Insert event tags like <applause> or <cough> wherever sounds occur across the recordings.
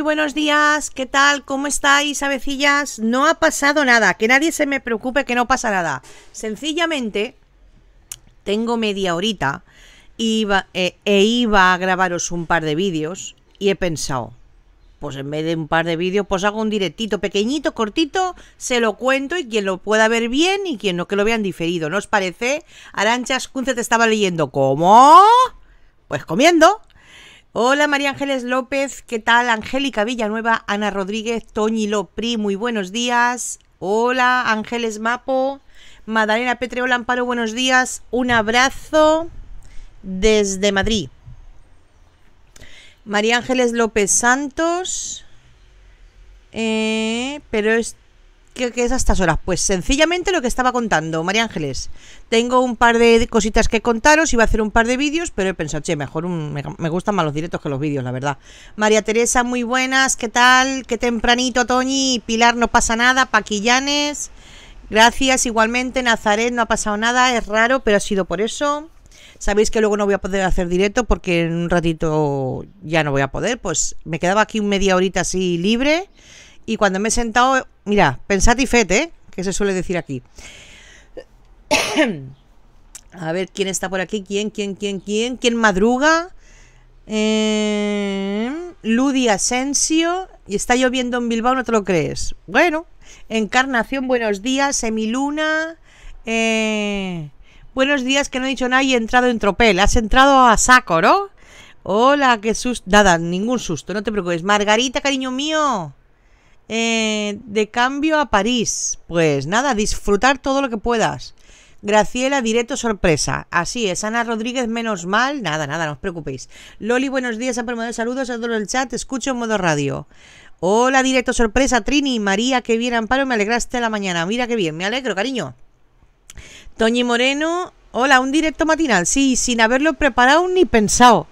buenos días. ¿Qué tal? ¿Cómo estáis, avecillas? No ha pasado nada. Que nadie se me preocupe que no pasa nada. Sencillamente, tengo media horita iba, eh, e iba a grabaros un par de vídeos y he pensado, pues en vez de un par de vídeos, pues hago un directito pequeñito, cortito, se lo cuento y quien lo pueda ver bien y quien no, que lo vean diferido. ¿No os parece? Aranchas Kunze te estaba leyendo. ¿Cómo? Pues comiendo. Hola María Ángeles López, ¿qué tal? Angélica Villanueva, Ana Rodríguez, Toñi Lopri, muy buenos días. Hola Ángeles Mapo, Madalena Petreola Amparo, buenos días. Un abrazo desde Madrid. María Ángeles López Santos. Eh, pero es que, es a estas horas. Pues sencillamente lo que estaba contando, María Ángeles. Tengo un par de cositas que contaros. Iba a hacer un par de vídeos, pero he pensado, che, mejor un- me, me gustan más los directos que los vídeos, la verdad. María Teresa, muy buenas. ¿Qué tal? Qué tempranito, Toñi. Pilar, no pasa nada. Paquillanes. Gracias, igualmente. Nazaret, no ha pasado nada. Es raro, pero ha sido por eso. Sabéis que luego no voy a poder hacer directo porque en un ratito ya no voy a poder. Pues me quedaba aquí media horita así libre. Y cuando me he sentado, mira, pensad y fet, ¿eh? Que se suele decir aquí. <coughs> A ver quién está por aquí, quién, quién, quién, quién, quién madruga. Eh, Ludi Asensio. Y está lloviendo en Bilbao, no te lo crees. Bueno, Encarnación, buenos días. Emiluna. Eh, buenos días, que no he dicho nada y he entrado en tropel. Has entrado a saco, ¿no? Hola, qué susto. Nada, ningún susto, no te preocupes. Margarita, cariño mío. Eh, de cambio a París. Pues nada, disfrutar todo lo que puedas. Graciela, directo sorpresa. Así es, Ana Rodríguez, menos mal. Nada, nada, no os preocupéis. Loli, buenos días, han de saludos a todo el chat. Escucho en modo radio. Hola, directo sorpresa, Trini, María, qué bien, Amparo, me alegraste la mañana. Mira qué bien, me alegro, cariño. Toñi Moreno, hola, un directo matinal. Sí, sin haberlo preparado ni pensado.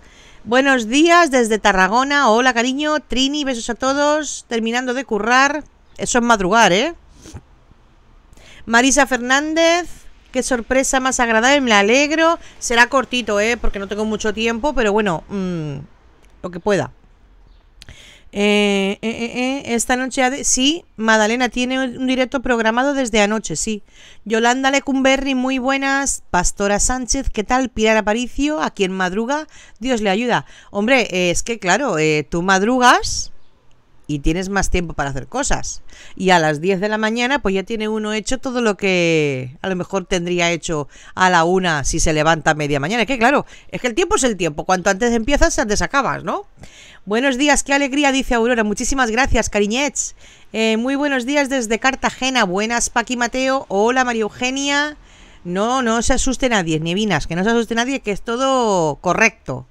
Buenos días desde Tarragona. Hola, cariño. Trini, besos a todos. Terminando de currar. Eso es madrugar, ¿eh? Marisa Fernández. Qué sorpresa más agradable. Me alegro. Será cortito, ¿eh? Porque no tengo mucho tiempo. Pero bueno, mm, lo que pueda. Eh, eh, eh, eh, esta noche, de- sí, Madalena tiene un directo programado desde anoche, sí. Yolanda Lecumberri, muy buenas. Pastora Sánchez, ¿qué tal? Pilar Aparicio, a quien madruga, Dios le ayuda. Hombre, eh, es que claro, tú madrugas y tienes más tiempo para hacer cosas. Y a las 10 de la mañana, pues ya tiene uno hecho todo lo que a lo mejor tendría hecho a la una si se levanta media mañana. Es que claro, es que el tiempo es el tiempo. Cuanto antes empiezas, antes acabas, ¿no? Buenos días, qué alegría, dice Aurora. Muchísimas gracias, cariñets. Eh, muy buenos días desde Cartagena. Buenas, Paqui Mateo. Hola, María Eugenia. No, no se asuste nadie, Nevinas, que no se asuste nadie, que es todo correcto.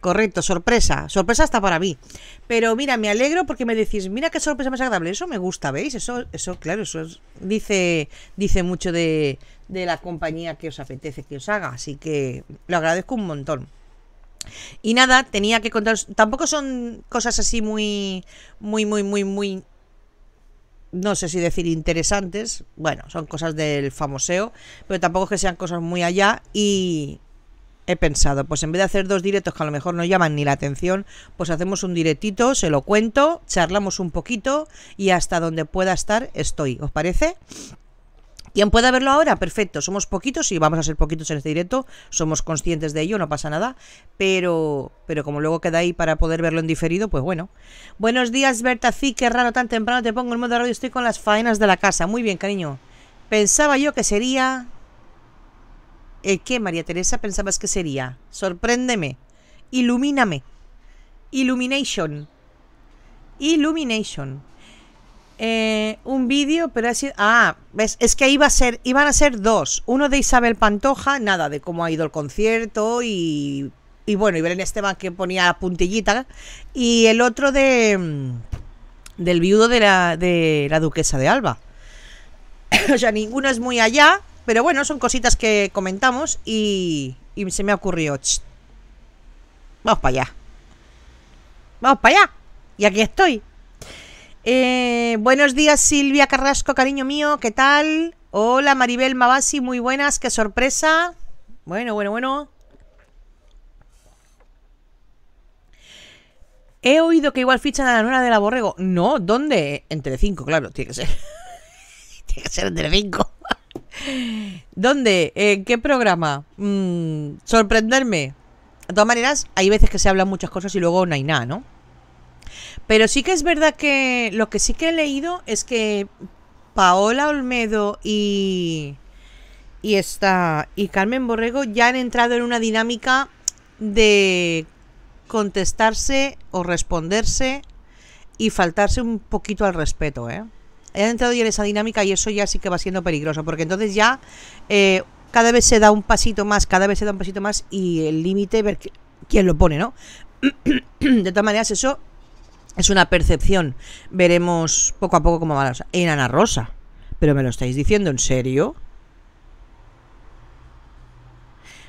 Correcto, sorpresa. Sorpresa hasta para mí. Pero mira, me alegro porque me decís, mira qué sorpresa más agradable. Eso me gusta, ¿veis? Eso, eso claro, eso es- dice, dice mucho de, de la compañía que os apetece que os haga. Así que lo agradezco un montón. Y nada, tenía que contaros. Tampoco son cosas así muy, muy, muy, muy, muy. No sé si decir interesantes. Bueno, son cosas del famoseo. Pero tampoco es que sean cosas muy allá. Y he pensado, pues en vez de hacer dos directos que a lo mejor no llaman ni la atención, pues hacemos un directito, se lo cuento, charlamos un poquito y hasta donde pueda estar estoy. ¿Os parece? ¿Quién pueda verlo ahora? Perfecto, somos poquitos y vamos a ser poquitos en este directo, somos conscientes de ello, no pasa nada, pero, pero como luego queda ahí para poder verlo en diferido, pues bueno. Buenos días, Berta C, qué raro tan temprano te pongo en modo radio, estoy con las faenas de la casa. Muy bien, cariño. Pensaba yo que sería... Eh, ¿Qué, María Teresa, pensabas que sería? Sorpréndeme. Ilumíname. Illumination. Illumination. Eh, un vídeo, pero así. Ah, ves, es que iba a ser, iban a ser dos. Uno de Isabel Pantoja, nada, de cómo ha ido el concierto y. Y bueno, y Belén Esteban que ponía puntillita. Y el otro de. mm, Del viudo de la, de la duquesa de Alba. <coughs> o sea, ninguno es muy allá, pero bueno, son cositas que comentamos y, y se me ocurrió. "Ch, Vamos para allá. Vamos para allá. Y aquí estoy. Eh, buenos días, Silvia Carrasco, cariño mío, ¿qué tal? Hola, Maribel Mabasi, muy buenas, qué sorpresa. Bueno, bueno, bueno. He oído que igual fichan a la nuera de la Borrego. No, ¿dónde? En Telecinco, claro, tiene que ser. <laughs> tiene que ser en Telecinco. ¿Dónde? ¿En qué programa? Mm, sorprenderme. De todas maneras, hay veces que se hablan muchas cosas y luego no hay nada, ¿no? Pero sí que es verdad que lo que sí que he leído es que Paola Olmedo y y esta y Carmen Borrego ya han entrado en una dinámica de contestarse o responderse y faltarse un poquito al respeto, ¿eh? Han entrado ya en esa dinámica y eso ya sí que va siendo peligroso, porque entonces ya eh, cada vez se da un pasito más, cada vez se da un pasito más y el límite, ver qui- quién lo pone, ¿no? <clears throat> De todas maneras, eso es una percepción. Veremos poco a poco cómo va la cosa. En Ana Rosa. ¿Pero me lo estáis diciendo en serio?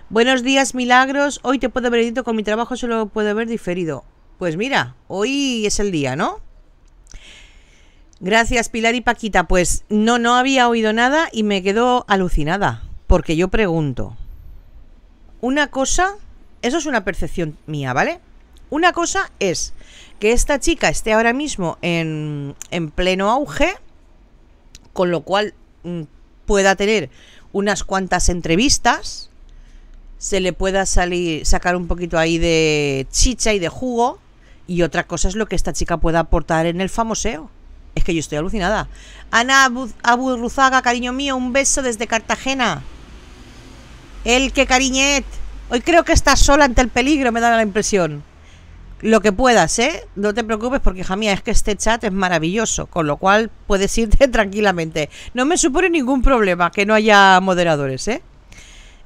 Buenos días, Milagros. Hoy te puedo ver edito con mi trabajo, solo puedo ver diferido. Pues mira, hoy es el día, ¿no? Gracias, Pilar y Paquita. Pues no, no había oído nada y me quedo alucinada. Porque yo pregunto. Una cosa, eso es una percepción mía, ¿vale? Una cosa es que esta chica esté ahora mismo en, en pleno auge, con lo cual mm, pueda tener unas cuantas entrevistas, se le pueda salir, sacar un poquito ahí de chicha y de jugo, y otra cosa es lo que esta chica pueda aportar en el famoseo. Es que yo estoy alucinada. Ana Abu, Abu Ruzaga, cariño mío, un beso desde Cartagena. El que cariñet. Hoy creo que estás sola ante el peligro, me da la impresión. Lo que puedas, ¿eh? No te preocupes porque, hija mía, es que este chat es maravilloso, con lo cual puedes irte <laughs> tranquilamente. No me supone ningún problema que no haya moderadores, ¿eh?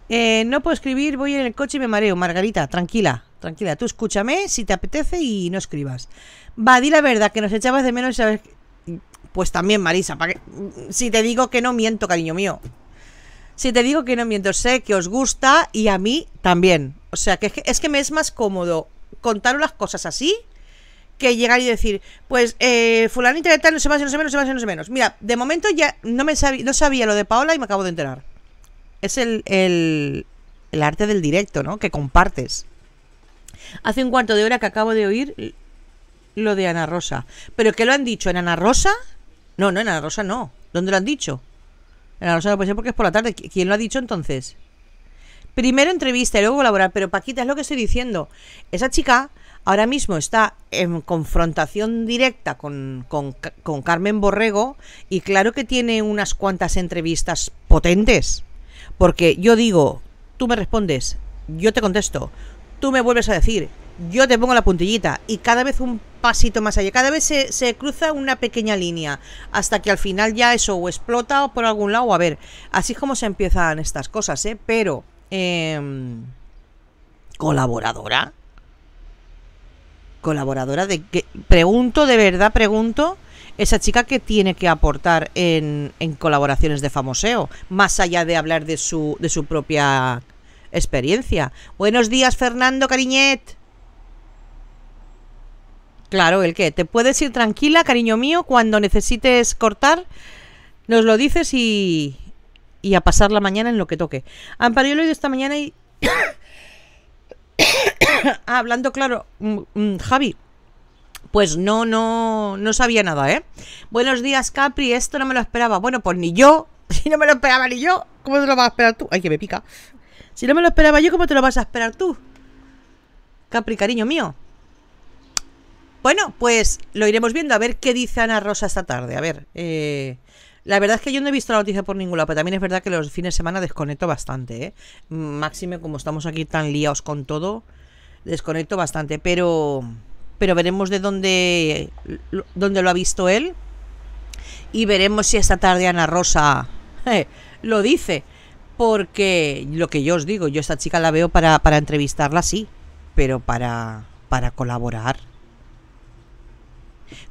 Eh, no puedo escribir, voy en el coche y me mareo. Margarita, tranquila, tranquila. Tú escúchame si te apetece y no escribas. Va, di la verdad, que nos echabas de menos y sabes... Pues también, Marisa, ¿para si te digo que no miento, cariño mío. Si te digo que no miento, sé que os gusta y a mí también. O sea, que es que, me es más cómodo contar las cosas así que llegar y decir, pues, eh, fulanita de tal, no sé más, no sé menos, no sé más, no sé menos. Mira, de momento ya no, me sabía, no sabía lo de Paola y me acabo de enterar. Es el, el, el arte del directo, ¿no? Que compartes. Hace un cuarto de hora que acabo de oír lo de Ana Rosa. ¿Pero qué lo han dicho? ¿En Ana Rosa? No, no, en Ana Rosa no. ¿Dónde lo han dicho? En Ana Rosa no puede ser porque es por la tarde. ¿Qui- ¿Quién lo ha dicho entonces? Primero entrevista y luego colaborar. Pero Paquita, es lo que estoy diciendo. Esa chica ahora mismo está en confrontación directa con, con, con Carmen Borrego y claro que tiene unas cuantas entrevistas potentes. Porque yo digo, tú me respondes, yo te contesto, tú me vuelves a decir, yo te pongo la puntillita y cada vez un pasito más allá, cada vez se, se cruza una pequeña línea hasta que al final ya eso o explota o por algún lado, a ver, así es como se empiezan estas cosas, ¿eh? Pero, em, colaboradora, colaboradora de que, pregunto, de verdad pregunto, esa chica que tiene que aportar en, en colaboraciones de famoseo, más allá de hablar de su, de su propia experiencia. Buenos días, Fernando Cariñet. Claro, el que te puedes ir tranquila, cariño mío, cuando necesites cortar, nos lo dices y, y a pasar la mañana en lo que toque. Amparo, yo lo he oído esta mañana y... <coughs> Ah, hablando claro, mm, mm, Javi, pues no, no, no sabía nada, ¿eh? Buenos días, Capri, esto no me lo esperaba. Bueno, pues ni yo, <laughs> si no me lo esperaba ni yo, ¿cómo te lo vas a esperar tú? Ay, que me pica. Si no me lo esperaba yo, ¿cómo te lo vas a esperar tú? Capri, cariño mío. Bueno, pues lo iremos viendo, a ver qué dice Ana Rosa esta tarde. A ver, eh, La verdad es que yo no he visto la noticia por ningún lado, pero también es verdad que los fines de semana desconecto bastante, ¿eh? Máxime, como estamos aquí tan liados con todo, desconecto bastante, pero pero veremos de dónde, dónde lo ha visto él y veremos si esta tarde Ana Rosa eh, lo dice. Porque lo que yo os digo, yo esta chica la veo para, para entrevistarla, sí, pero para, para colaborar.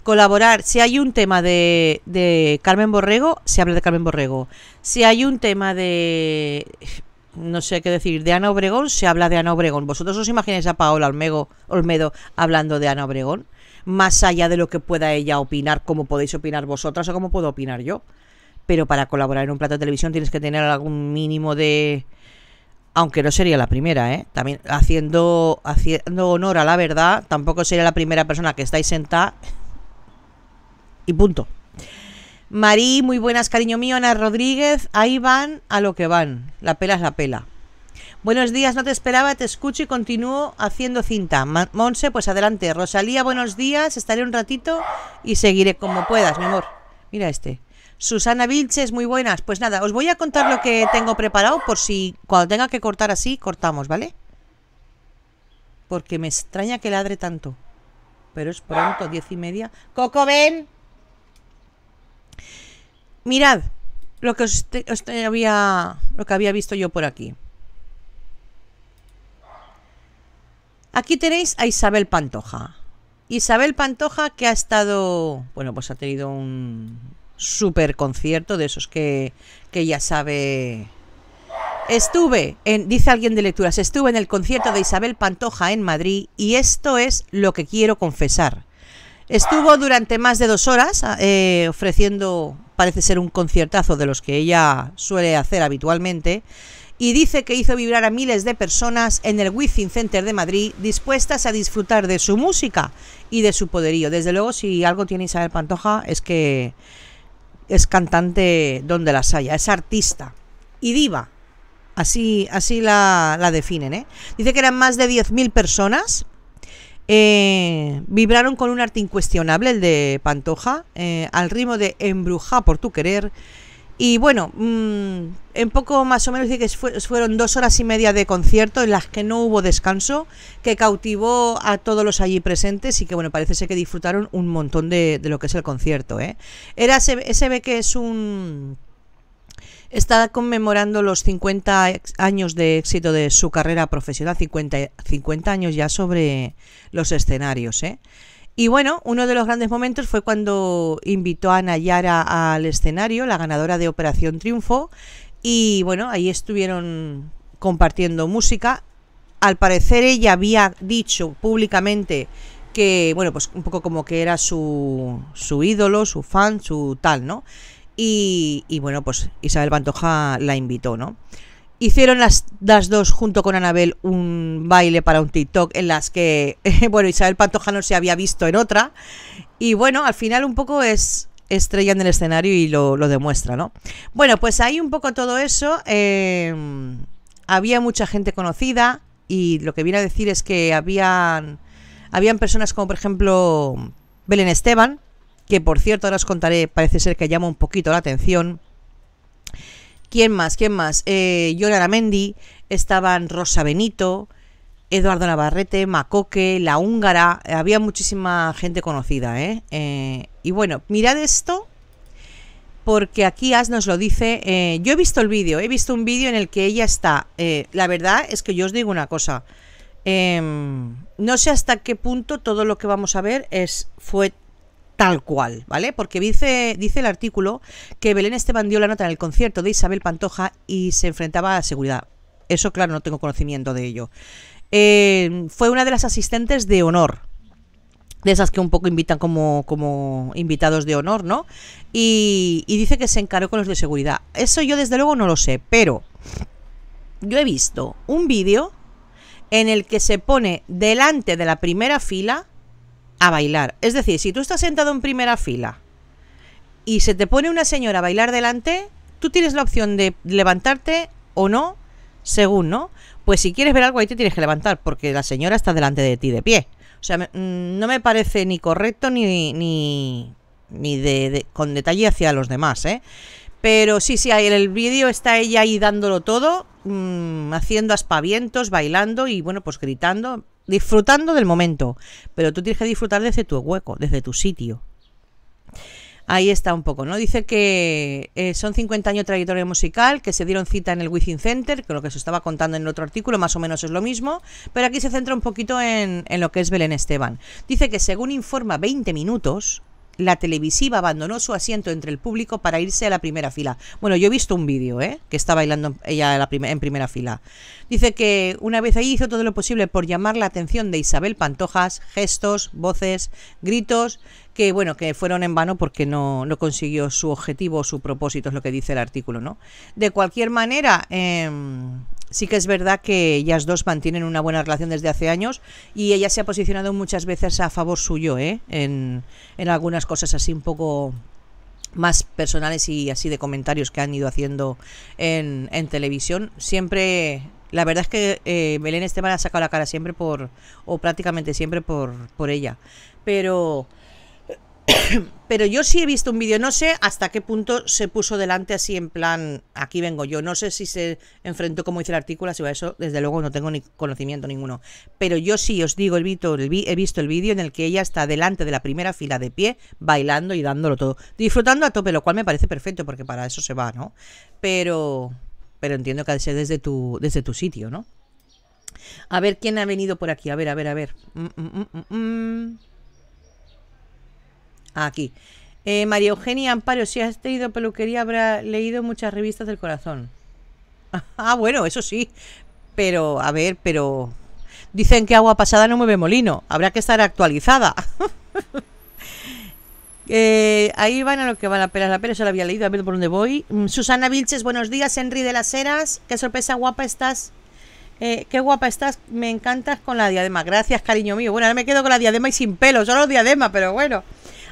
Colaborar, si hay un tema de, de Carmen Borrego, se habla de Carmen Borrego. Si hay un tema de no sé qué decir, de Ana Obregón, se habla de Ana Obregón. ¿Vosotros os imagináis a Paola Olmedo, Olmedo hablando de Ana Obregón? Más allá de lo que pueda ella opinar, como podéis opinar vosotras o como puedo opinar yo. Pero para colaborar en un plato de televisión tienes que tener algún mínimo de... Aunque no sería la primera, ¿eh? También haciendo, haciendo honor a la verdad, tampoco sería la primera persona que estáis sentada. Y punto. Marí, muy buenas, cariño mío. Ana Rodríguez, ahí van a lo que van. La pela es la pela. Buenos días, no te esperaba, te escucho y continúo haciendo cinta. Monse, pues adelante. Rosalía, buenos días, estaré un ratito y seguiré como puedas, mi amor. Mira este. Susana Vilches, muy buenas. Pues nada, os voy a contar lo que tengo preparado por si cuando tenga que cortar así, cortamos, ¿vale? Porque me extraña que ladre tanto. Pero es pronto, diez y media. Coco, ven. Mirad lo que había lo que había visto yo por aquí. Aquí tenéis a Isabel Pantoja. Isabel Pantoja que ha estado, bueno, pues ha tenido un super concierto de esos que, que ya sabe. Estuve, en, dice alguien de lecturas, estuve en el concierto de Isabel Pantoja en Madrid y esto es lo que quiero confesar. Estuvo durante más de dos horas eh, ofreciendo, parece ser un conciertazo de los que ella suele hacer habitualmente, y dice que hizo vibrar a miles de personas en el Within Center de Madrid dispuestas a disfrutar de su música y de su poderío. Desde luego, si algo tiene Isabel Pantoja es que es cantante donde las haya, es artista y diva. Así, así la, la definen. ¿eh? Dice que eran más de 10.000 personas eh, vibraron con un arte incuestionable, el de Pantoja, eh, al ritmo de Embruja por tu querer. Y bueno, mm, en poco más o menos que fueron dos horas y media de concierto en las que no hubo descanso, que cautivó a todos los allí presentes y que bueno, parece ser que disfrutaron un montón de, lo que es el concierto. ¿eh? Era, se ve que es un está conmemorando los 50 años de éxito de su carrera profesional, 50, 50 años ya sobre los escenarios. ¿eh? Y bueno, uno de los grandes momentos fue cuando invitó a Nayara al escenario, la ganadora de Operación Triunfo, y bueno, ahí estuvieron compartiendo música. Al parecer ella había dicho públicamente que, bueno, pues un poco como que era su, su ídolo, su fan, su tal, ¿no? Y, bueno, pues Isabel Pantoja la invitó, ¿no? Hicieron las, las, dos junto con Anabel un baile para un TikTok en las que, <laughs> bueno, Isabel Pantoja no se había visto en otra. Y bueno, al final un poco es estrella en el escenario y lo, demuestra, ¿no? Bueno, pues ahí un poco todo eso. Em, había mucha gente conocida y lo que viene a decir es que habían, habían personas como por ejemplo Belén Esteban, que por cierto ahora os contaré, parece ser que llama un poquito la atención. ¿Quién más? ¿Quién más? Eh, Mendy, estaban Rosa Benito, Eduardo Navarrete, Macoque, La Húngara, había muchísima gente conocida, ¿eh? ¿eh? y bueno, mirad esto, porque aquí As nos lo dice. Eh, yo he visto el vídeo, he visto un vídeo en el que ella está. Eh, la verdad es que yo os digo una cosa. Em, no sé hasta qué punto todo lo que vamos a ver es fue tal cual, ¿vale? Porque dice, dice el artículo que Belén Esteban dio la nota en el concierto de Isabel Pantoja y se enfrentaba a seguridad. Eso, claro, no tengo conocimiento de ello. Eh, fue una de las asistentes de honor. De esas que un poco invitan como, como invitados de honor, ¿no? Y, y dice que se encaró con los de seguridad. Eso yo desde luego no lo sé, pero yo he visto un vídeo en el que se pone delante de la primera fila a bailar. Es decir, si tú estás sentado en primera fila y se te pone una señora a bailar delante, tú tienes la opción de levantarte o no, según, ¿no? Pues si quieres ver algo ahí te tienes que levantar, porque la señora está delante de ti de pie. O sea, mm, no me parece ni correcto ni, ni, ni de, de- con detalle hacia los demás, ¿eh? Pero sí, sí, en el vídeo está ella ahí dándolo todo, mm, haciendo aspavientos, bailando y bueno, pues gritando, disfrutando del momento. Pero tú tienes que disfrutar desde tu hueco, desde tu sitio. Ahí está un poco, ¿no? Dice que eh, son 50 años de trayectoria musical, que se dieron cita en el Within Center, que lo que se estaba contando en el otro artículo más o menos es lo mismo, pero aquí se centra un poquito en, en lo que es Belén Esteban. Dice que según informa 20 minutos, la televisiva abandonó su asiento entre el público para irse a la primera fila. Bueno, yo he visto un vídeo, ¿eh? Que está bailando ella en primera fila. Dice que una vez ahí hizo todo lo posible por llamar la atención de Isabel Pantojas, gestos, voces, gritos, que bueno, que fueron en vano porque no, no consiguió su objetivo, su propósito, es lo que dice el artículo, ¿no? De cualquier manera, em, sí que es verdad que ellas dos mantienen una buena relación desde hace años y ella se ha posicionado muchas veces a favor suyo, ¿eh? En, en algunas cosas así un poco más personales y así de comentarios que han ido haciendo en, en televisión. Siempre, la verdad es que eh, Belén Esteban ha sacado la cara siempre por, o prácticamente siempre por, por ella. Pero, <coughs> pero yo sí he visto un vídeo, no sé hasta qué punto se puso delante así en plan, aquí vengo yo, no sé si se enfrentó como dice el artículo, si va eso, desde luego no tengo ni conocimiento ninguno, pero yo sí os digo, el, vi- he visto el vídeo en el que ella está delante de la primera fila de pie, bailando y dándolo todo, disfrutando a tope, lo cual me parece perfecto porque para eso se va, ¿no? Pero, pero entiendo que ha de ser desde tu, desde tu sitio, ¿no? A ver quién ha venido por aquí, a ver, a ver, a ver. Mm, mm, mm. Aquí. Eh, María Eugenia Amparo, si has tenido peluquería, habrá leído muchas revistas del corazón. <laughs> Ah, bueno, eso sí. Pero, a ver, pero. Dicen que agua pasada no mueve molino. Habrá que estar actualizada. <laughs> Eh, ahí van a lo que van a pelar la pera, eso lo había leído, a ver por dónde voy. Mm, Susana Vilches, buenos días. Henry de las Heras, qué sorpresa guapa estás. Eh, qué guapa estás, me encantas con la diadema. Gracias, cariño mío. Bueno, ahora me quedo con la diadema y sin pelo, solo diadema, pero bueno.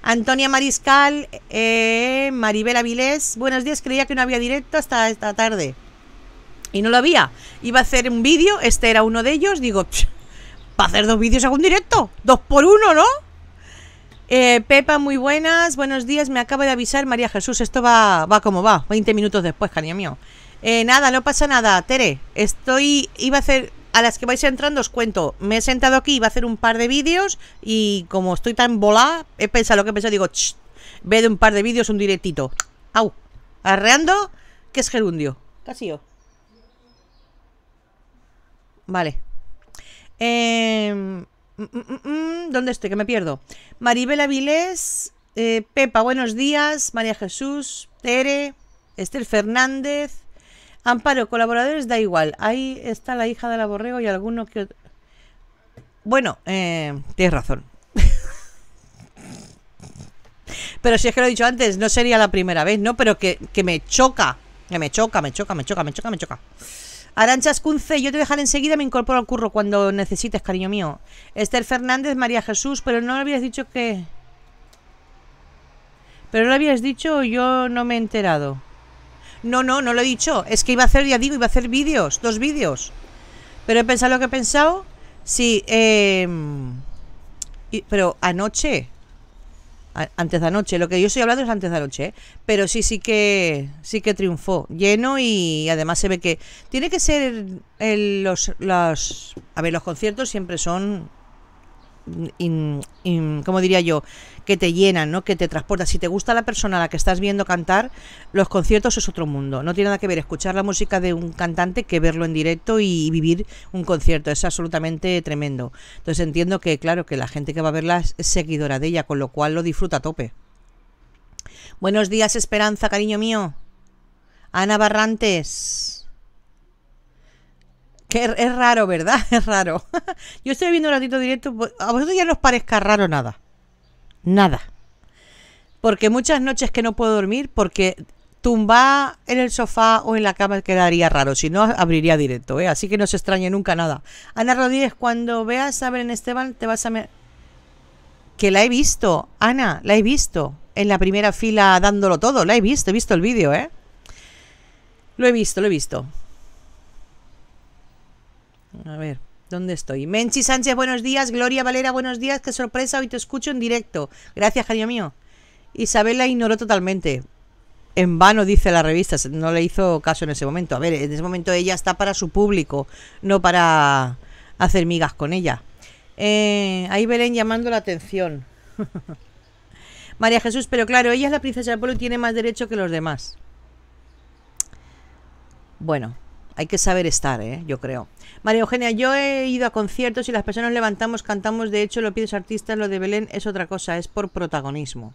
Antonia Mariscal, eh, Maribel Avilés, buenos días. Creía que no había directo hasta esta tarde. Y no lo había. Iba a hacer un vídeo, este era uno de ellos. Digo, para hacer dos vídeos hago un directo. Dos por uno, ¿no? Eh, Pepa, muy buenas, buenos días. Me acaba de avisar María Jesús. Esto va, va como va, 20 minutos después, cariño mío. Eh, nada, no pasa nada, Tere. Estoy, iba a hacer, a las que vais entrando os cuento. Me he sentado aquí, iba a hacer un par de vídeos y como estoy tan volada, he pensado lo que he pensado. Digo, "Ch, ve de un par de vídeos un directito. Au, arreando, que es gerundio. Casi yo. Vale. Eh, mm, mm, mm, ¿Dónde estoy? Que me pierdo. Maribel Avilés, eh, Pepa, buenos días. María Jesús, Tere, Esther Fernández. Amparo, colaboradores, da igual. Ahí está la hija de la borrego y alguno que... Bueno, eh, tienes razón. <laughs> Pero si es que lo he dicho antes, no sería la primera vez, ¿no? Pero que, que me choca. Que me choca, me choca, me choca, me choca, me choca. Aranchas Cunce, yo te dejaré enseguida, me incorporo al curro cuando necesites, cariño mío. Esther Fernández, María Jesús, pero no le habías dicho que... Pero no lo habías dicho yo no me he enterado. No, no, no lo he dicho. Es que iba a hacer, ya digo, iba a hacer vídeos, dos vídeos. Pero he pensado lo que he pensado. Sí, eh, pero anoche, antes de anoche, lo que yo estoy hablando es antes de anoche, ¿eh? pero sí, sí que, sí que triunfó, lleno y además se ve que tiene que ser el- los, los, a ver, los conciertos siempre son, ¿cómo diría yo? Que te llenan, ¿no? Que te transportan. Si te gusta la persona a la que estás viendo cantar, los conciertos es otro mundo. No tiene nada que ver escuchar la música de un cantante que verlo en directo y vivir un concierto. Es absolutamente tremendo. Entonces entiendo que, claro, que la gente que va a verla es seguidora de ella, con lo cual lo disfruta a tope. Buenos días, Esperanza, cariño mío. Ana Barrantes. Que es, es raro, ¿verdad? <laughs> Es raro. <laughs> Yo estoy viendo un ratito directo. pues, A vosotros ya no os parezca raro nada. Nada. Porque muchas noches que no puedo dormir, porque tumba en el sofá o en la cama quedaría raro. Si no, abriría directo, ¿eh? Así que no se extrañe nunca nada. Ana Rodríguez, cuando veas a Belén Esteban, te vas a... Que la he visto, Ana, la he visto. En la primera fila dándolo todo. La he visto, he visto el vídeo, ¿eh? Lo he visto, lo he visto. A ver, ¿dónde estoy? Menchi Sánchez, buenos días. Gloria Valera, buenos días. Qué sorpresa, hoy te escucho en directo. Gracias, cariño mío. Isabel la ignoró totalmente. En vano, dice la revista, no le hizo caso en ese momento. A ver, en ese momento ella está para su público, no para hacer migas con ella. Eh, ahí Belén llamando la atención. <laughs> María Jesús, pero claro, ella es la princesa del pueblo y tiene más derecho que los demás. Bueno, hay que saber estar, ¿eh? yo creo. María Eugenia, yo he ido a conciertos y las personas levantamos, cantamos, de hecho lo pides artistas, lo de Belén es otra cosa, es por protagonismo.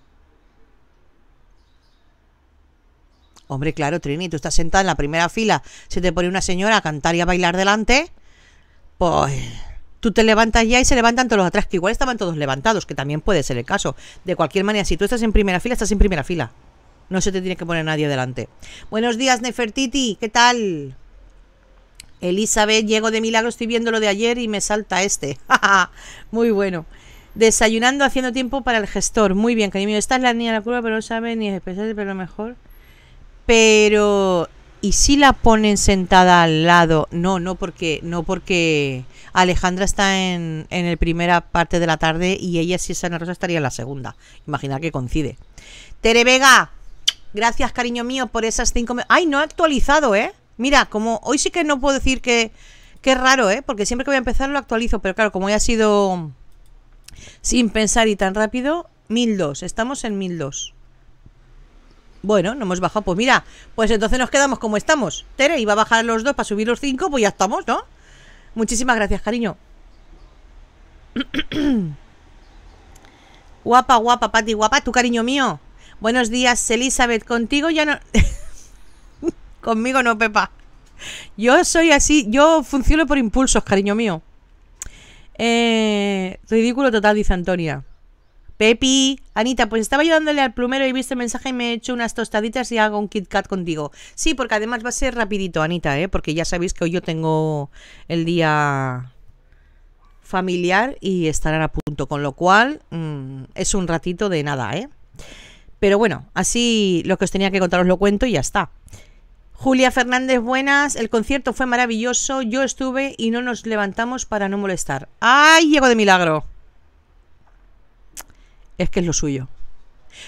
Hombre, claro, Trini, tú estás sentada en la primera fila, se te pone una señora a cantar y a bailar delante, pues tú te levantas ya y se levantan todos los atrás, que igual estaban todos levantados, que también puede ser el caso. De cualquier manera, si tú estás en primera fila, estás en primera fila. No se te tiene que poner nadie delante. Buenos días, Nefertiti, ¿qué tal? Elizabeth, llego de milagro, estoy viendo lo de ayer y me salta este. <laughs> Muy bueno. Desayunando, haciendo tiempo para el gestor. Muy bien, cariño. Esta es la niña de la curva, pero no sabe ni especial, pero mejor. Pero ¿y si la ponen sentada al lado? No, no porque no porque Alejandra está en, en la primera parte de la tarde y ella si es Ana Rosa estaría en la segunda. Imaginar que coincide. Tere Vega, gracias cariño mío por esas cinco... Ay, no he actualizado, ¿eh? Mira, como hoy sí que no puedo decir que, es raro, ¿eh? Porque siempre que voy a empezar lo actualizo, pero claro, como ya ha sido sin pensar y tan rápido, 1002, estamos en 1002. Bueno, no hemos bajado. Pues mira, pues entonces nos quedamos como estamos. Tere iba a bajar los dos para subir los cinco, pues ya estamos, ¿no? Muchísimas gracias, cariño. <coughs> guapa, guapa, Pati, guapa, tu cariño mío. Buenos días, Elizabeth. Contigo ya no. <laughs> Conmigo no, Pepa. Yo soy así, yo funciono por impulsos, cariño mío. Eh, ridículo total, dice Antonia. Pepi, Anita, pues estaba ayudándole al plumero y viste el mensaje y me he hecho unas tostaditas y hago un Kit Kat contigo. Sí, porque además va a ser rapidito, Anita, ¿eh? porque ya sabéis que hoy yo tengo el día familiar y estarán a punto, con lo cual mmm, es un ratito de nada, ¿eh? Pero bueno, así lo que os tenía que contar os lo cuento y ya está. Julia Fernández, buenas. El concierto fue maravilloso. Yo estuve y no nos levantamos para no molestar. ¡Ay, llego de milagro! es que es lo suyo.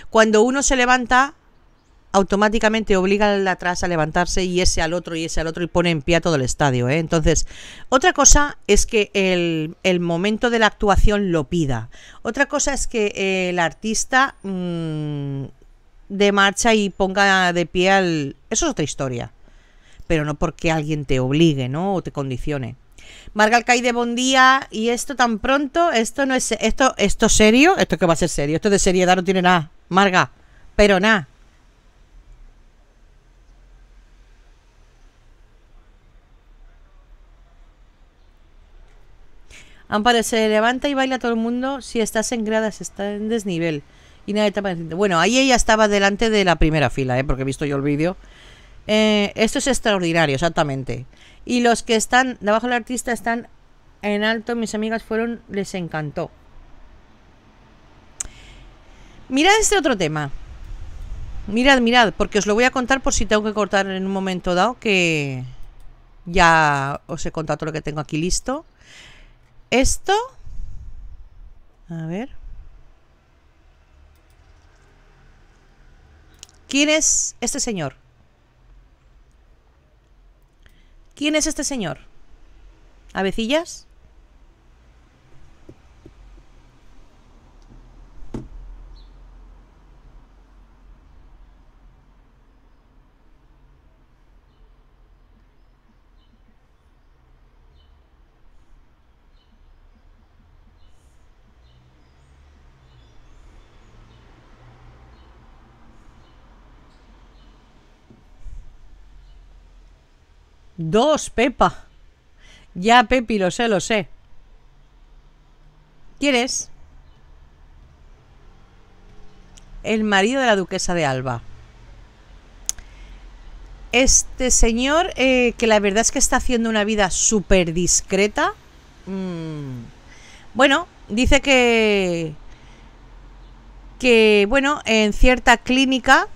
Cuando uno se levanta, automáticamente obliga al atrás a levantarse y ese al otro y ese al otro y pone en pie a todo el estadio. ¿eh? Entonces, otra cosa es que el, momento de la actuación lo pida. Otra cosa es que el artista mmm, de marcha y ponga de pie al... Eso es otra historia. Pero no porque alguien te obligue, ¿no? O te condicione. Marga Alcaide, buen día. Y esto tan pronto, esto no es. Esto, esto serio, esto que va a ser serio. Esto de seriedad no tiene nada. Marga, pero nada. Amparo se levanta y baila todo el mundo. Si estás en gradas, está en desnivel. Y nadie te Bueno, ahí ella estaba delante de la primera fila, ¿eh? porque he visto yo el vídeo. Eh, esto es extraordinario, exactamente. Y los que están debajo del artista están en alto. Mis amigas fueron, les encantó. Mirad este otro tema. Mirad, mirad, porque os lo voy a contar por si tengo que cortar en un momento dado, que ya os he contado todo lo que tengo aquí listo. Esto... A ver. ¿Quién es este señor? ¿Quién es este señor? ¿Avecillas? Dos, Pepa. Ya, Pepi, lo sé, lo sé. ¿Quién es? El marido de la duquesa de Alba. Este señor, eh, que la verdad es que está haciendo una vida súper discreta. Mmm, bueno, dice que... Que, bueno, en cierta clínica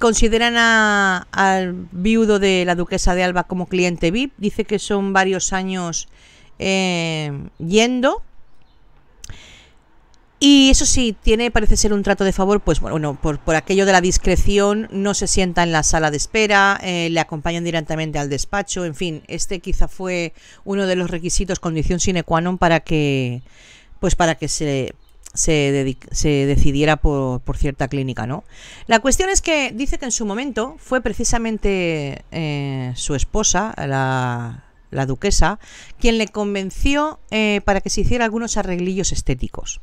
consideran al viudo de la duquesa de Alba como cliente VIP. Dice que son varios años eh, yendo. Y eso sí, tiene, parece ser un trato de favor, pues bueno, por, por aquello de la discreción, no se sienta en la sala de espera, eh, le acompañan directamente al despacho, en fin, este quizá fue uno de los requisitos, condición sine qua non para que, pues para que se, se, decidiera por, cierta clínica, ¿no? La cuestión es que dice que en su momento fue precisamente eh, su esposa, la, la, duquesa, quien le convenció eh, para que se hiciera algunos arreglillos estéticos.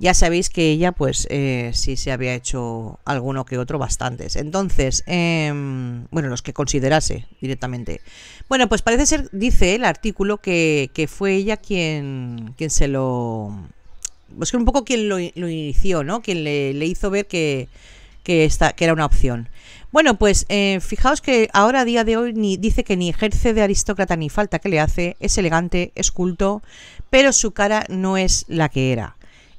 Ya sabéis que ella, pues, eh, sí se había hecho alguno que otro, bastantes. Entonces, eh, bueno, los que considerase directamente. Bueno, pues parece ser, dice el artículo, que, que fue ella quien, quien se lo. Que un poco quien lo, inició, ¿no? Quien le, hizo ver que, que era una opción. Bueno, pues eh, fijaos que ahora a día de hoy ni, dice que ni ejerce de aristócrata ni falta que le hace, es elegante, es culto, pero su cara no es la que era.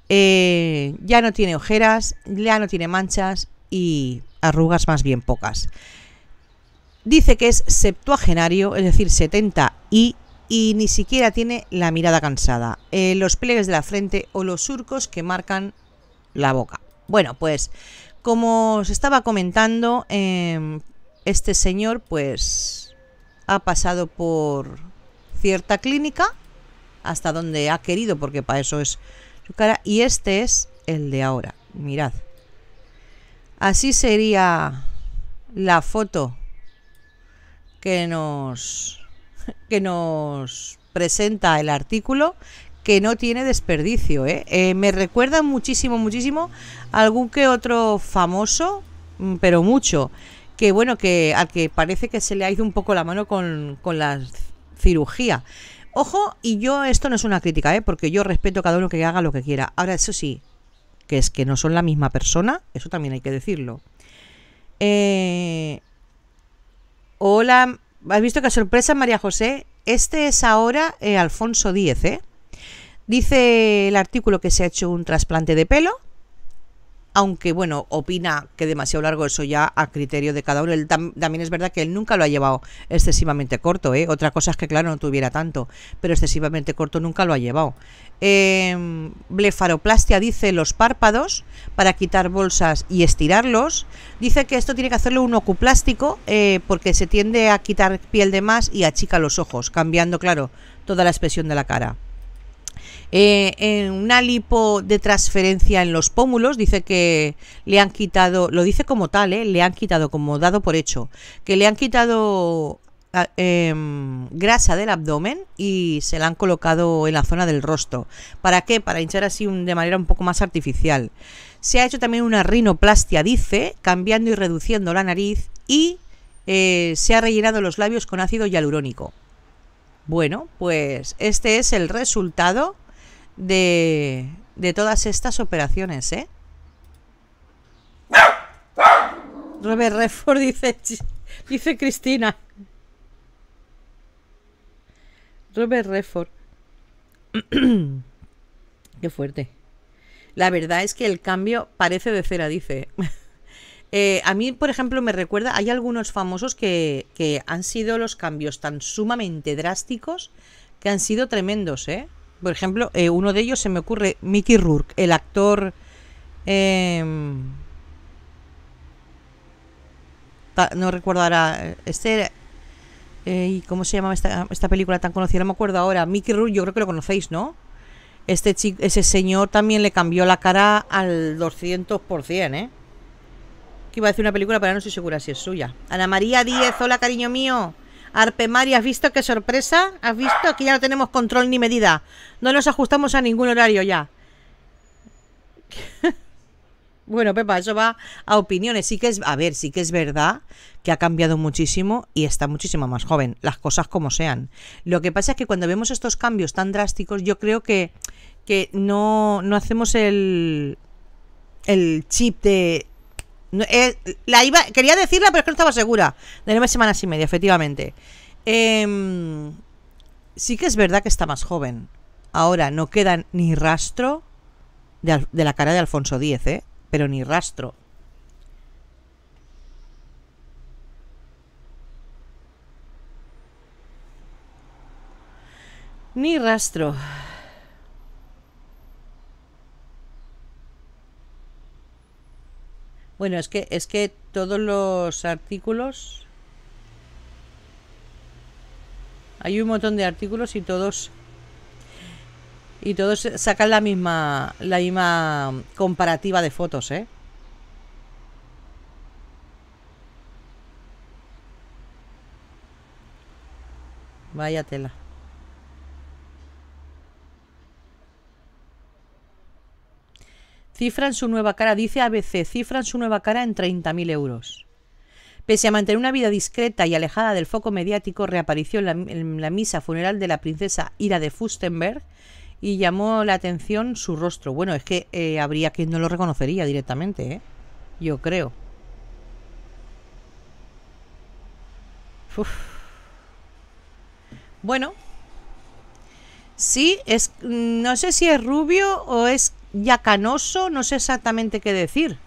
Eh, ya no tiene ojeras, ya no tiene manchas y arrugas más bien pocas. Dice que es septuagenario, es decir, 70 y, y ni siquiera tiene la mirada cansada, eh, los pliegues de la frente o los surcos que marcan la boca. Bueno, pues como os estaba comentando, eh, este señor pues ha pasado por cierta clínica hasta donde ha querido, porque para eso es cara y este es el de ahora. Mirad. Así sería la foto que nos que nos presenta el artículo que no tiene desperdicio. ¿eh? Eh, me recuerda muchísimo, muchísimo a algún que otro famoso, mm, pero mucho, que bueno, que al que parece que se le ha ido un poco la mano con, con la cirugía. Ojo, y yo esto no es una crítica, ¿eh? porque yo respeto a cada uno que haga lo que quiera. Ahora, eso sí, que es que no son la misma persona, eso también hay que decirlo. Eh, hola, ¿has visto qué sorpresa, María José? Este es ahora eh, Alfonso Díez, ¿eh? Dice el artículo que se ha hecho un trasplante de pelo, aunque bueno, opina que demasiado largo eso ya a criterio de cada uno. Él también es verdad que él nunca lo ha llevado excesivamente corto, ¿eh? Otra cosa es que claro no tuviera tanto, pero excesivamente corto nunca lo ha llevado. Eh, blefaroplastia dice los párpados para quitar bolsas y estirarlos. Dice que esto tiene que hacerlo un ocuplástico eh, porque se tiende a quitar piel de más y achica los ojos, cambiando, claro, toda la expresión de la cara. Eh, en una lipo de transferencia en los pómulos, dice que le han quitado, lo dice como tal, ¿eh? le han quitado, como dado por hecho, que le han quitado eh, grasa del abdomen y se la han colocado en la zona del rostro. ¿Para qué? Para hinchar así de manera un poco más artificial. Se ha hecho también una rinoplastia, dice, cambiando y reduciendo la nariz y eh, se ha rellenado los labios con ácido hialurónico. Bueno, pues este es el resultado de, de todas estas operaciones, ¿eh? Robert Redford dice, dice Cristina. Robert Redford. Qué fuerte. La verdad es que el cambio parece de cera, dice. eh, a mí, por ejemplo, me recuerda, hay algunos famosos que, que han sido los cambios tan sumamente drásticos que han sido tremendos, ¿eh? Por ejemplo, eh, uno de ellos se me ocurre, Mickey Rourke, el actor... Eh, no recuerdo ahora, este... Eh, ¿Cómo se llama esta, esta, película tan conocida? No me acuerdo ahora. Mickey Rourke, yo creo que lo conocéis, ¿no? Este chico, ese señor también le cambió la cara al 200%, ¿eh? Que iba a decir una película, pero no estoy segura si es suya. Ana María Díez, hola cariño mío. Arpemari, ¿has visto qué sorpresa? ¿Has visto que ya no tenemos control ni medida? No nos ajustamos a ningún horario ya. <laughs> bueno, Pepa, eso va a opiniones. Sí que es, a ver, sí que es verdad que ha cambiado muchísimo y está muchísimo más joven, las cosas como sean. Lo que pasa es que cuando vemos estos cambios tan drásticos, yo creo que, que no, no hacemos el, el chip de eh, la iba, quería decirla, pero es que no estaba segura. De nueve semanas y media, efectivamente. Eh, sí que es verdad que está más joven. Ahora no queda ni rastro de, de la cara de Alfonso X, ¿eh? Pero ni rastro. Ni rastro. Bueno, es que es que todos los artículos hay un montón de artículos y todos y todos sacan la misma la misma comparativa de fotos, ¿eh? Vaya tela. Cifran su nueva cara, dice ABC, cifran su nueva cara en 30.000 euros. Pese a mantener una vida discreta y alejada del foco mediático, reapareció en la, misa funeral de la princesa Ira de Fustenberg y llamó la atención su rostro. Bueno, es que eh, habría quien no lo reconocería directamente, ¿eh? Yo creo. Bueno. Sí, es. No sé si es rubio o es ya canoso, no sé exactamente qué decir.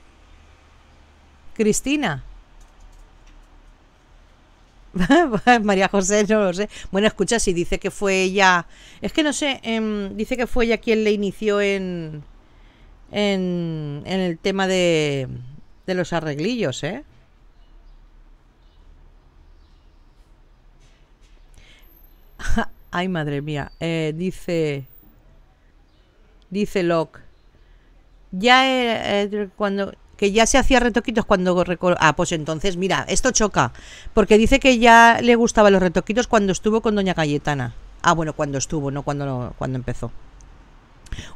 Cristina. <laughs> María José, no lo sé. Bueno, escucha, si dice que fue ella. Es que no sé, em, dice que fue ella quien le inició en. En, en el tema de, de los arreglillos, ¿eh? <laughs> Ay, madre mía. Eh, dice. Dice Locke. Ya eh, eh, cuando. Que ya se hacía retoquitos cuando. Ah, pues entonces, mira, esto choca. Porque dice que ya le gustaban los retoquitos cuando estuvo con Doña Cayetana. Ah, bueno, cuando estuvo, no cuando, cuando empezó.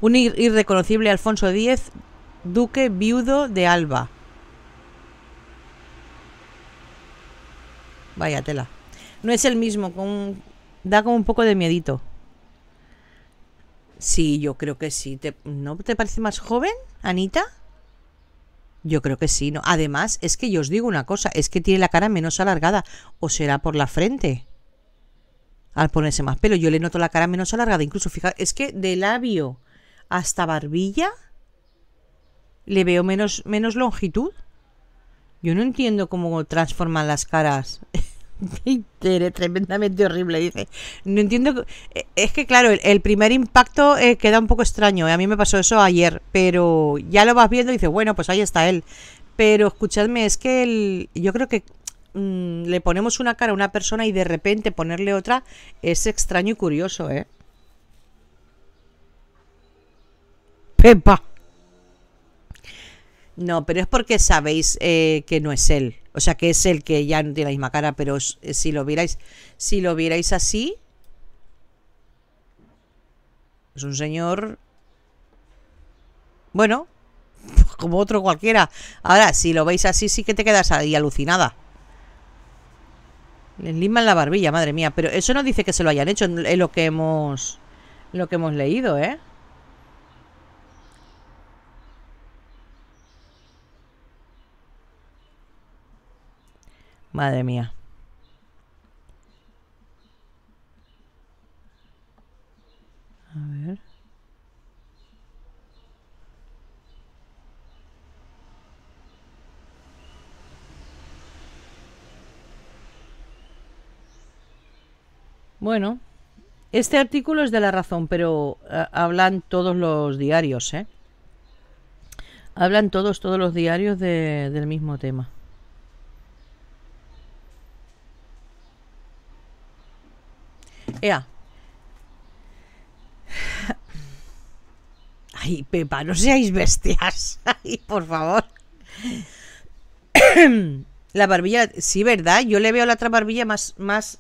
Un ir- irreconocible Alfonso X, duque viudo de Alba. Vaya tela. No es el mismo, con... da como un poco de miedito. Sí, yo creo que sí. ¿Te- ¿No te parece más joven, Anita? Yo creo que sí, ¿no? Además, es que yo os digo una cosa, es que tiene la cara menos alargada. ¿O será por la frente? Al ponerse más pelo, yo le noto la cara menos alargada. Incluso, fija, es que de labio hasta barbilla le veo menos, menos longitud. Yo no entiendo cómo transforman las caras. <laughs> Tremendamente horrible, dice. No entiendo. eh, Es que, claro, el, el primer impacto eh, queda un poco extraño. eh, A mí me pasó eso ayer, pero ya lo vas viendo y dices, bueno, pues ahí está él. Pero escuchadme, es que el, yo creo que mm, le ponemos una cara a una persona y de repente ponerle otra es extraño y curioso, ¿eh? Pepa. No, pero es porque sabéis eh, que no es él. O sea, que es él que ya no tiene la misma cara, pero eh, si lo vierais, si lo vierais así, es un señor, bueno, <laughs> como otro cualquiera. Ahora, si lo veis así, sí que te quedas ahí alucinada. Le liman la barbilla, madre mía. Pero eso no dice que se lo hayan hecho en lo que hemos, lo que hemos leído, ¿eh? Madre mía. A ver. Bueno, este artículo es de la razón, pero eh, hablan todos los diarios, ¿eh? Hablan todos, todos los diarios de- del mismo tema. Ea. <sighs> Ay, Pepa, no seáis bestias. <laughs> Ay, por favor. <clears throat> La barbilla, sí, ¿verdad? Yo le veo la otra barbilla más, más,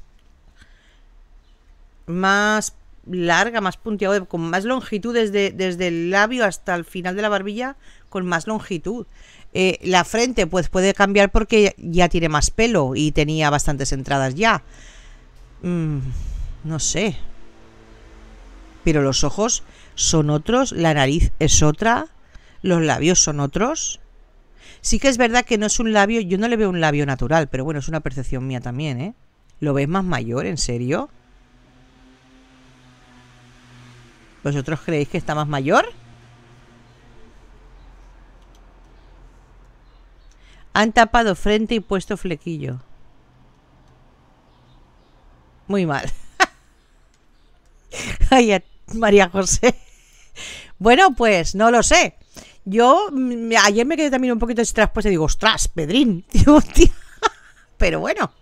más larga, más puntiaguda, con más longitud desde, desde el labio hasta el final de la barbilla, con más longitud. Eh, la frente, pues puede cambiar porque ya tiene más pelo y tenía bastantes entradas ya. Mm, no sé. Pero los ojos son otros, la nariz es otra, los labios son otros. Sí que es verdad que no es un labio, yo no le veo un labio natural, pero bueno, es una percepción mía también, ¿eh? ¿Lo ves más mayor, en serio? ¿Vosotros creéis que está más mayor? Han tapado frente y puesto flequillo. Muy mal. <laughs> A- María José. Bueno, pues no lo sé. Yo mm, ayer me quedé también un poquito traspuesta y digo, ostras, Pedrín. <laughs> Pero bueno,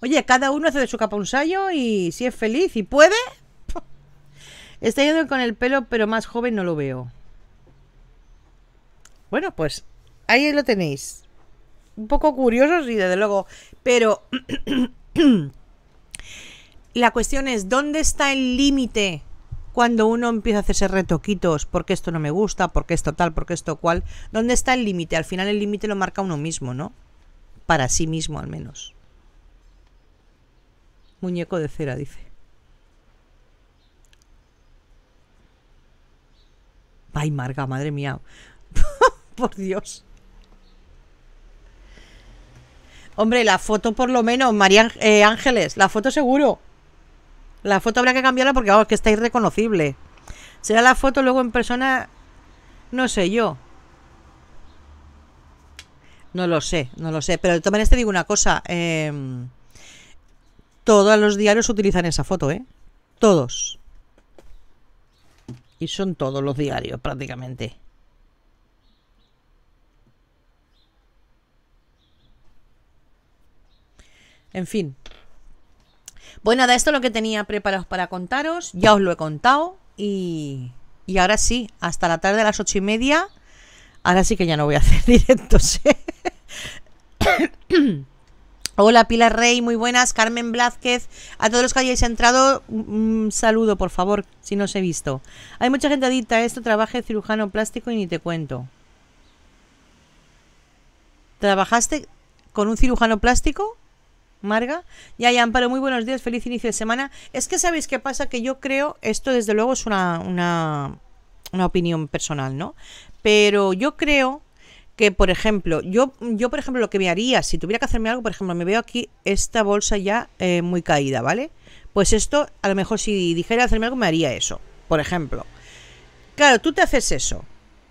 oye, cada uno hace de su capa un sallo y si es feliz y puede. <laughs> Está yendo con el pelo, pero más joven no lo veo. Bueno, pues ahí lo tenéis. Un poco curiosos, sí, desde luego. Pero <clears throat> la cuestión es, ¿dónde está el límite cuando uno empieza a hacerse retoquitos? Porque esto no me gusta, porque esto tal, porque esto cual. ¿Dónde está el límite? Al final el límite lo marca uno mismo, ¿no? Para sí mismo al menos. Muñeco de cera, dice. Ay, Marga, madre mía. <laughs> por Dios. Hombre, la foto por lo menos, María eh, Ángeles, la foto seguro. La foto habrá que cambiarla porque vamos, que está irreconocible. Será la foto luego en persona, no sé yo. No lo sé, no lo sé. Pero maneras te digo una cosa. Em, todos los diarios utilizan esa foto, ¿eh? Todos. Y son todos los diarios prácticamente. En fin. Bueno, nada, esto es lo que tenía preparado para contaros. Ya os lo he contado. Y, y ahora sí, hasta la tarde a las ocho y media. Ahora sí que ya no voy a <laughs> hacer directos. ¿eh? <coughs> Hola Pilar Rey, muy buenas. Carmen Blázquez. A todos los que hayáis entrado, un saludo, por favor, si no os he visto. Hay mucha gente adicta a esto, trabaje cirujano plástico y ni te cuento. ¿Trabajaste con un cirujano plástico? Marga. Ya, ya, Amparo, muy buenos días, feliz inicio de semana. Es que sabéis qué pasa, que yo creo, esto desde luego es una, una, una opinión personal, ¿no? Pero yo creo que, por ejemplo, yo, yo, por ejemplo, lo que me haría, si tuviera que hacerme algo, por ejemplo, me veo aquí esta bolsa ya eh, muy caída, ¿vale? Pues esto, a lo mejor si dijera hacerme algo, me haría eso, por ejemplo. Claro, tú te haces eso,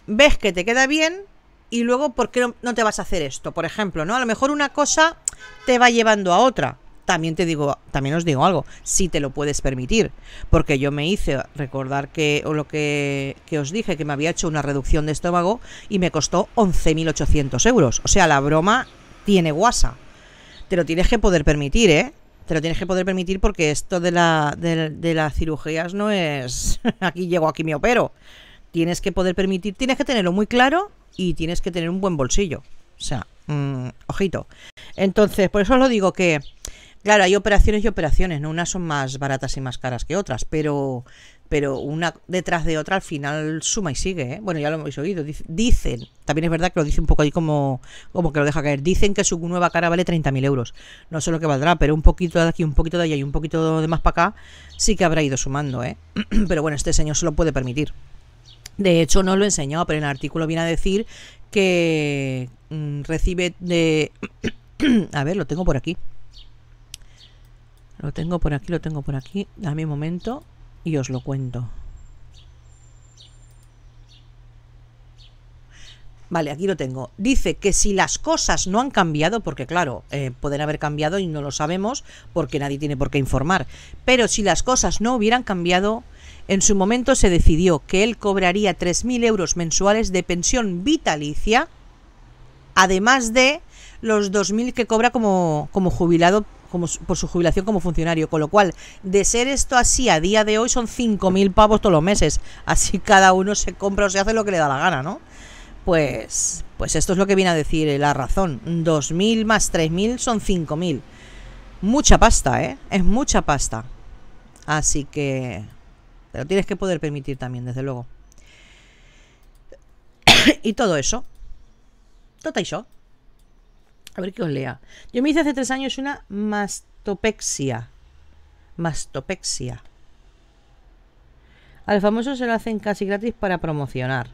ves que te queda bien, y luego, ¿por qué no, te vas a hacer esto? Por ejemplo, ¿no? A lo mejor una cosa te va llevando a otra. También te digo, también os digo algo, si te lo puedes permitir, porque yo me hice recordar que o lo que, que os dije que me había hecho una reducción de estómago y me costó 11.800 euros. O sea, la broma tiene guasa. Te lo tienes que poder permitir, ¿eh? Te lo tienes que poder permitir porque esto de, la, de, de las cirugías no es <laughs> aquí llego, aquí me opero. Tienes que poder permitir, tienes que tenerlo muy claro y tienes que tener un buen bolsillo. O sea, mm, ojito. Entonces, por eso os lo digo que, claro, hay operaciones y operaciones, ¿no? Unas son más baratas y más caras que otras, pero, pero una detrás de otra al final suma y sigue, ¿eh? Bueno, ya lo hemos oído. Dicen, también es verdad que lo dice un poco ahí como, como que lo deja caer. Dicen que su nueva cara vale 30.000 euros. No sé lo que valdrá, pero un poquito de aquí, un poquito de allá y un poquito de más para acá, sí que habrá ido sumando, ¿eh? <clears throat> pero bueno, este señor se lo puede permitir. De hecho, no lo he enseñado, pero en el artículo viene a decir que mm, recibe de... <clears throat> a ver, lo tengo por aquí. Lo tengo por aquí, lo tengo por aquí. A mi momento y os lo cuento. Vale, aquí lo tengo. Dice que si las cosas no han cambiado, porque claro, eh, pueden haber cambiado y no lo sabemos porque nadie tiene por qué informar, pero si las cosas no hubieran cambiado, en su momento se decidió que él cobraría 3.000 euros mensuales de pensión vitalicia, además de los 2.000 que cobra como, como jubilado como, por su jubilación como funcionario. Con lo cual, de ser esto así a día de hoy, son 5.000 pavos todos los meses. Así cada uno se compra o se hace lo que le da la gana, ¿no? Pues, pues esto es lo que viene a decir la razón. 2.000 más 3.000 son 5.000. Mucha pasta, ¿eh? Es mucha pasta. Así que te lo tienes que poder permitir también, desde luego. <coughs> y todo eso. Todo eso. A ver qué os lea. Yo me hice hace tres años una mastopexia. Mastopexia. Al famoso se lo hacen casi gratis para promocionar.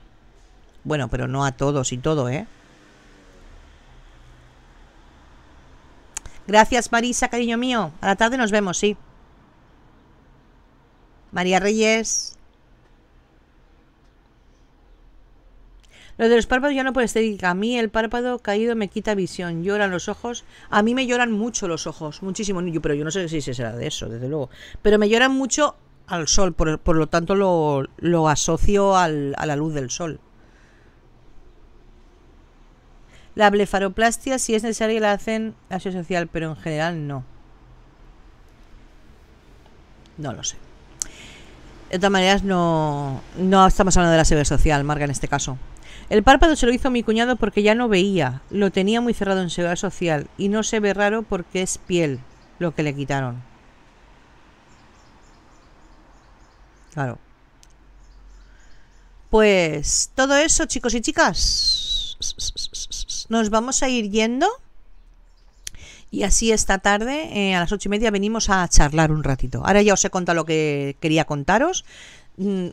Bueno, pero no a todos y todo, ¿eh? Gracias, Marisa, cariño mío. A la tarde nos vemos, sí. María Reyes. Lo de los párpados ya no puede estética. A mí el párpado caído me quita visión. Lloran los ojos. A mí me lloran mucho los ojos. Muchísimo. Pero yo no sé si será de eso, desde luego. Pero me lloran mucho al sol. Por, lo tanto lo, asocio a la luz del sol. La blefaroplastia, si es necesaria, la hacen seguridad social, pero en general no. No lo sé. De todas maneras, no, no estamos hablando de la seguridad social, Marga, en este caso. El párpado se lo hizo mi cuñado porque ya no veía. Lo tenía muy cerrado en seguridad social y no se ve raro porque es piel lo que le quitaron. Claro. Pues todo eso, chicos y chicas. Nos vamos a ir yendo. Y así esta tarde, eh, a las ocho y media, venimos a charlar un ratito. Ahora ya os he contado lo que quería contaros. Mm,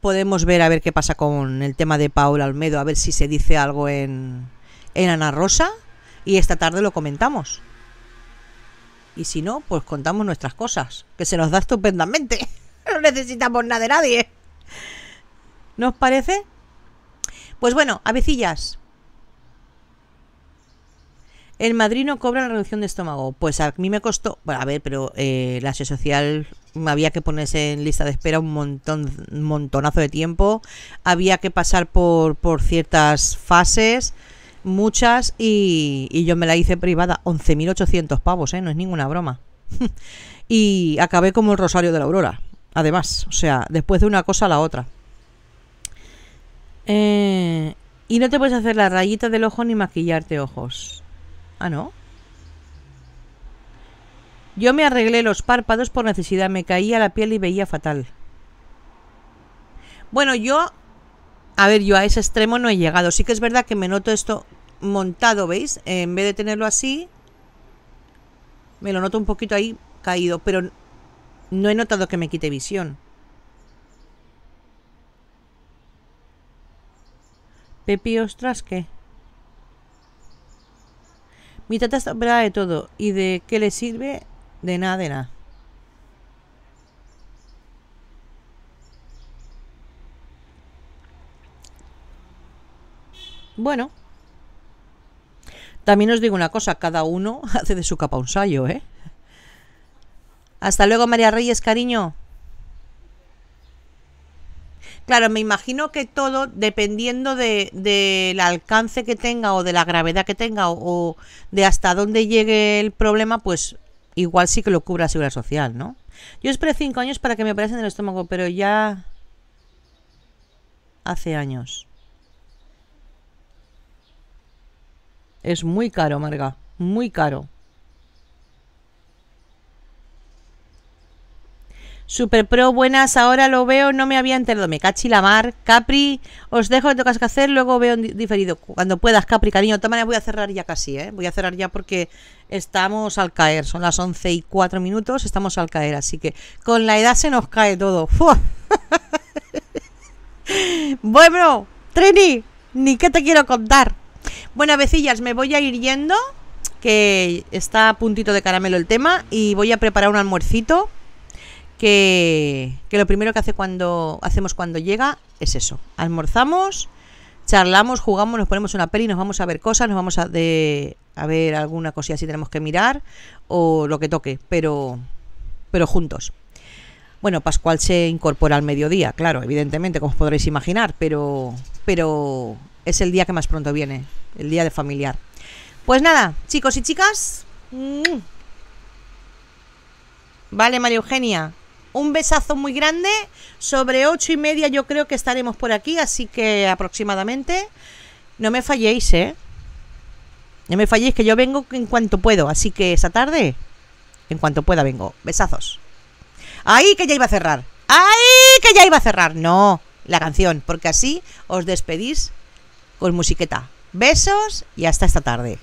podemos ver a ver qué pasa con el tema de Paula Almedo, a ver si se dice algo en, en Ana Rosa. Y esta tarde lo comentamos. Y si no, pues contamos nuestras cosas, que se nos da estupendamente. <laughs> No necesitamos nada de nadie. ¿No os parece? Pues bueno, avecillas. El madrino cobra la reducción de estómago. Pues a mí me costó. Bueno, a ver, pero eh, la Seguridad social había que ponerse en lista de espera un montón, un montonazo de tiempo. Había que pasar por, por ciertas fases, muchas, y, y yo me la hice privada. 11.800 pavos, ¿eh? No es ninguna broma. <laughs> y acabé como el Rosario de la Aurora. Además, o sea, después de una cosa a la otra. Eh, y no te puedes hacer la rayita del ojo ni maquillarte ojos. Ah, ¿no? Yo me arreglé los párpados por necesidad, me caía la piel y veía fatal. Bueno, yo... A ver, yo a ese extremo no he llegado. Sí que es verdad que me noto esto montado, ¿veis? En vez de tenerlo así, me lo noto un poquito ahí caído, pero no he notado que me quite visión. Pepi, ostras, ¿qué? Mi tata operada de todo. ¿Y de qué le sirve? De nada, de nada. Bueno. También os digo una cosa, cada uno <laughs> hace de su capa un sayo, ¿eh? Hasta luego, María Reyes, cariño. Claro, me imagino que todo, dependiendo del de, del alcance que tenga o de la gravedad que tenga o, o, de hasta dónde llegue el problema, pues igual sí que lo cubra la seguridad social, ¿no? Yo esperé cinco años para que me operasen el estómago, pero ya hace años. Es muy caro, Marga, muy caro. Super Pro, buenas, ahora lo veo, no me había enterado. Me cachi la mar. Capri, os dejo, que tocas que hacer, luego veo diferido. Cuando puedas, Capri, cariño. De voy a cerrar ya casi, ¿eh? Voy a cerrar ya porque estamos al caer. Son las 11 y 4 minutos, estamos al caer. Así que con la edad se nos cae todo. <laughs> bueno, Trini, ni qué te quiero contar. Bueno, vecillas, me voy a ir yendo, que está a puntito de caramelo el tema, y voy a preparar un almuercito que, que, lo primero que hace cuando hacemos cuando llega es eso. Almorzamos, charlamos, jugamos, nos ponemos una peli, nos vamos a ver cosas, nos vamos a, de, a ver alguna cosilla si tenemos que mirar o lo que toque, pero, pero juntos. Bueno, Pascual se incorpora al mediodía, claro, evidentemente, como os podréis imaginar, pero, pero es el día que más pronto viene, el día de familiar. Pues nada, chicos y chicas. Vale, María Eugenia, un besazo muy grande. Sobre ocho y media yo creo que estaremos por aquí, así que aproximadamente. No me falléis, ¿eh? No me falléis que yo vengo en cuanto puedo, así que esa tarde, en cuanto pueda vengo. Besazos. ¡Ay, que ya iba a cerrar! ¡Ay, que ya iba a cerrar! No, la canción, porque así os despedís con musiqueta. Besos y hasta esta tarde.